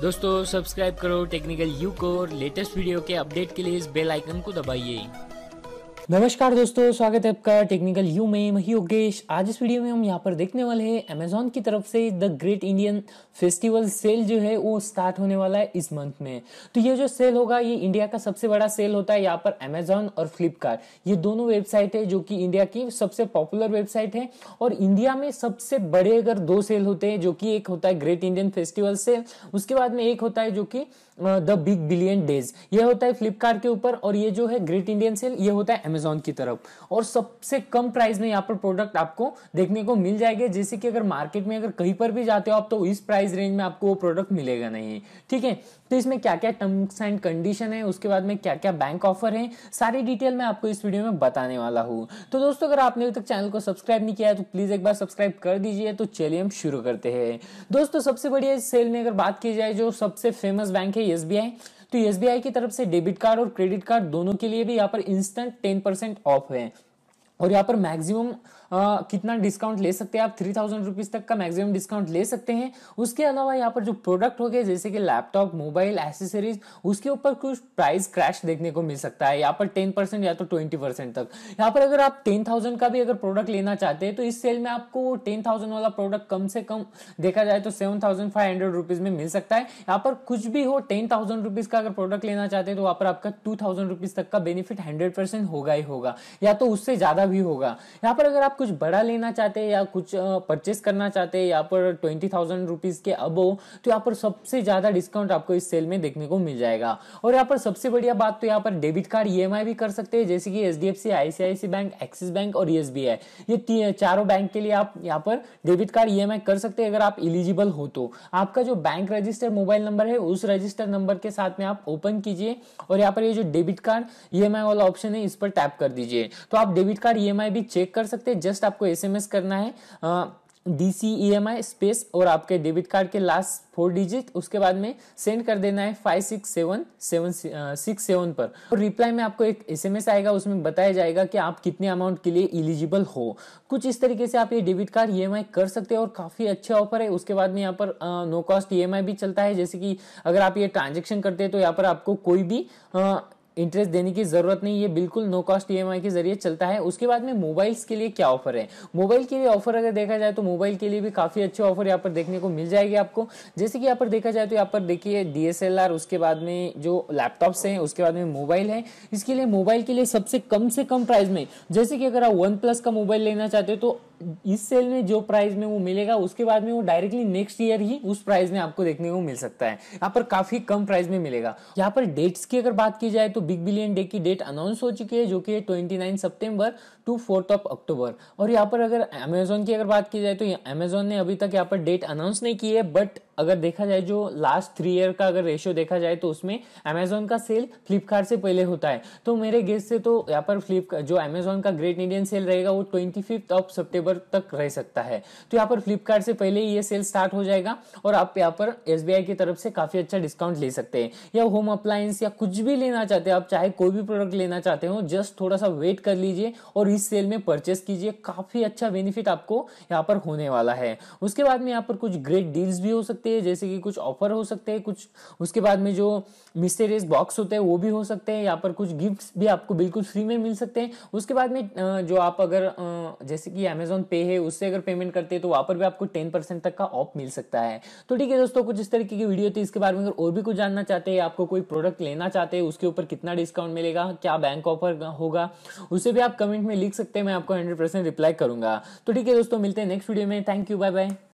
दोस्तों सब्सक्राइब करो technical you को और लेटेस्ट वीडियो के अपडेट के लिए इस बेल आइकन को दबाइए। नमस्कार दोस्तों, स्वागत है आपका टेक्निकल यू में मैं योगेश। आज इस वीडियो में हम यहाँ पर देखने वाले हैं अमेजोन की तरफ़ से the great Indian festival sale जो है, वो स्टार्ट होने वाला है इस मंथ में। तो ये जो सेल होगा, ये इंडिया का सबसे बड़ा सेल होता है यहाँ पर अमेजोन और फ्लिपकार्ट ये दोनों वेबसाइट है जो कि इंडिया की सबसे पॉपुलर वेबसाइट है। और इंडिया में सबसे बड़े अगर दो सेल होते हैं, जो कि एक होता है ग्रेट इंडियन फेस्टिवल सेल उसके बाद में एक होता है जो कि द बिग बिलियन डेज़ ये होता है फ्लिपकार्ट के ऊपर और ये जो है ग्रेट इंडियन सेल ये होता है अमेजोन की तरफ़। और सबसे कम प्राइस में यहाँ पर प्रोडक्ट आपको देखने को मिल जाएँगे। जैसे कि अगर मार्केट में अगर कहीं पर भी जाते हो आप तो इस प्राइस रेंज में आपको वो प्रोडक्ट मिलेगा नहीं। ठीक है? तो इसमें क्या क्या टर्म्स एंड कंडीशन है, उसके बाद में क्या क्या बैंक ऑफ़र है, सारी डिटेल मैं आपको इस वीडियो में बताने वाला हूँ। तो दोस्तों, अगर आपने अभी तक चैनल को सब्सक्राइब नहीं किया है तो प्लीज़ एक बार सब्सक्राइब कर दीजिए। तो चलिए हम शुरू करते हैं। दोस्तों, सबसे बढ़िया सेल में अगर बात की जाए, जो सबसे फ़ेमस बैंक है एस तो एस की तरफ़ से डेबिट कार्ड और क्रेडिट कार्ड दोनों के लिए भी यहाँ पर इंस्टेंट टेन परसेंट ऑफ़ है। और यहाँ पर मैक्सिमम कितना डिस्काउंट ले सकते हैं आप? थ्री थाउज़ेंड रुपीज़ तक का मैक्सिमम डिस्काउंट ले सकते हैं। उसके अलावा यहाँ पर जो प्रोडक्ट हो गए जैसे कि लैपटॉप मोबाइल एसेसरीज उसके ऊपर कुछ प्राइस क्रैश देखने को मिल सकता है। यहाँ पर टेन परसेंट या तो ट्वेंटी परसेंट तक। यहाँ पर अगर आप टेन थाउज़ेंड का भी अगर प्रोडक्ट लेना चाहते हैं तो इस सेल में आपको टेन थाउज़ेंड वाला प्रोडक्ट कम से कम देखा जाए तो seven thousand five hundred rupees में मिल सकता है। यहाँ पर कुछ भी हो टेन थाउज़ेंड रुपीज़ का अगर प्रोडक्ट लेना चाहते हैं तो वहाँ पर आपका टू थाउज़ेंड रुपीज़ तक का बेनिफिट हंड्रेड परसेंट होगा ही होगा। या तो उससे ज़्यादा भी होगा। यहाँ पर अगर आप कुछ बड़ा लेना चाहते हैं या कुछ परचेस करना चाहते हैं यहाँ पर ट्वेंटी थाउज़ेंड रुपीज़ के अबो तो यहाँ पर सबसे ज़्यादा डिस्काउंट आपको इस सेल में देखने को मिल जाएगा। और यहाँ पर सबसे बढ़िया बात तो यहाँ पर डेबिट कार्ड ई भी कर सकते हैं, जैसे कि H D F C ICICI bank Axis bank और एस ये चारों बैंक के लिए आप यहाँ पर डेबिट कार्ड ई कर सकते हैं अगर आप इलिजिबल हो तो। आपका जो बैंक रजिस्टर मोबाइल नंबर है, उस रजिस्टर नंबर के साथ में आप ओपन कीजिए और यहाँ पर ये जो डेबिट कार्ड ई वाला ऑप्शन है, इस पर टैप कर दीजिए। तो आप डेबिट कार्ड ईएमआई भी चेक कर सकते हैं जस्ट आपको एसएमएस करना है D C E M I space और आपके डेबिट कार्ड के लास्ट फोर डिजिट उसके बाद में सेंड कर देना है five six seven seven six seven पर। और रिप्लाई में आपको एक एसएमएस आएगा उसमें बताया जाएगा कि आप कितने अमाउंट के लिए इलिजिबल हो। कुछ इस तरीके से आप ये डेबिट कार्ड ई कर सकते हैं और काफ़ी अच्छे ऑफ़र है। उसके बाद में यहाँ पर नो कॉस्ट ईएमआई भी चलता है। जैसे कि अगर आप ये ट्रांजेक्शन करते हैं तो यहाँ पर आपको कोई भी आ, इंटरेस्ट देने की ज़रूरत नहीं, ये बिल्कुल नो कॉस्ट ई के ज़रिए चलता है। उसके बाद में मोबाइल्स के लिए क्या ऑफ़र है? मोबाइल के लिए ऑफ़र अगर देखा जाए तो मोबाइल के लिए भी काफ़ी अच्छे ऑफ़र यहाँ पर देखने को मिल जाएगी आपको। जैसे कि यहाँ पर देखा जाए तो यहाँ पर देखिए डीएसएलआर उसके बाद में जो लैपटॉप्स हैं, उसके बाद में मोबाइल है। इसके लिए मोबाइल के लिए सबसे कम से कम प्राइस में, जैसे कि अगर आप वन प्लस का मोबाइल लेना चाहते हो तो इस सेल में जो प्राइस में वो मिलेगा, उसके बाद में वो डायरेक्टली नेक्स्ट ईयर ही उस प्राइस में आपको देखने को मिल सकता है। यहाँ पर काफ़ी कम प्राइस में मिलेगा। यहाँ पर डेट्स की अगर बात की जाए तो बिग बिलियन डे की डेट अनाउंस हो चुकी है, जो कि ट्वेंटी नाइन सितंबर टू फोर्थ ऑफ़ अक्टूबर और यहाँ पर अगर अमेजोन की अगर बात की जाए तो अमेजोन ने अभी तक यहाँ पर डेट अनाउंस नहीं की है बट अगर देखा जाए जो लास्ट थ्री ईयर का अगर रेशियो देखा जाए तो उसमें अमेजोन का सेल फ्लिपकार्ट से पहले होता है। तो मेरे गेस से तो यहाँ पर फ्लिप जो अमेजोन का ग्रेट इंडियन सेल रहेगा वो ट्वेंटी फिफ्थ ऑफ़ सितंबर तक रह सकता है। तो यहाँ पर फ्लिपकार्ट से पहले ही ये सेल स्टार्ट हो जाएगा और आप यहाँ पर SBI की तरफ़ से काफ़ी अच्छा डिस्काउंट ले सकते हैं। या होम अप्लायंस या कुछ भी लेना चाहते हैं आप, चाहे कोई भी प्रोडक्ट लेना चाहते हो जस्ट थोड़ा सा वेट कर लीजिए और इस सेल में परचेस कीजिए। काफ़ी अच्छा बेनिफिट आपको यहाँ पर होने वाला है। उसके बाद में यहाँ पर कुछ ग्रेट डील्स भी हो। सकते हैं, जैसे कि कुछ ऑफ़र हो सकते हैं, कुछ उसके बाद में जो मिस्टेरियस बॉक्स होते हैं, वो भी हो सकते हैं यहाँ पर कुछ गिफ्ट्स भी आपको बिल्कुल फ्री में मिल सकते हैं। उसके बाद में जो आप अगर जैसे कि अमेजोन पे है, उससे अगर पेमेंट करते हैं तो वहाँ पर भी आपको टेन तक का ऑफ़ मिल सकता है। तो ठीक है दोस्तों, कुछ इस तरीके की वीडियो थी, इसके बारे में अगर और भी कुछ जानना चाहते हैं, आपको कोई प्रोडक्ट लेना चाहते हैं, उसके ऊपर कितना डिस्काउंट मिलेगा, क्या बैंक ऑफ़र होगा, उसे भी आप कमेंट में लिख सकते हैं, मैं आपको हंड्रेड रिप्लाई करूँगा। तो ठीक है दोस्तों, मिलते हैं नेक्स्ट वीडियो में थैंक यू बाय बाय